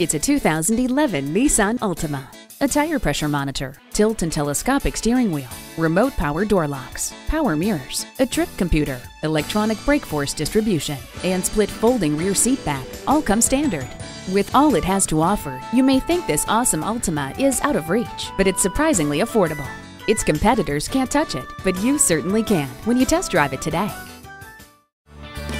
It's a 2011 Nissan Altima. A tire pressure monitor, tilt and telescopic steering wheel, remote power door locks, power mirrors, a trip computer, electronic brake force distribution, and split folding rear seat back all come standard. With all it has to offer, you may think this awesome Altima is out of reach, but it's surprisingly affordable. Its competitors can't touch it, but you certainly can when you test drive it today.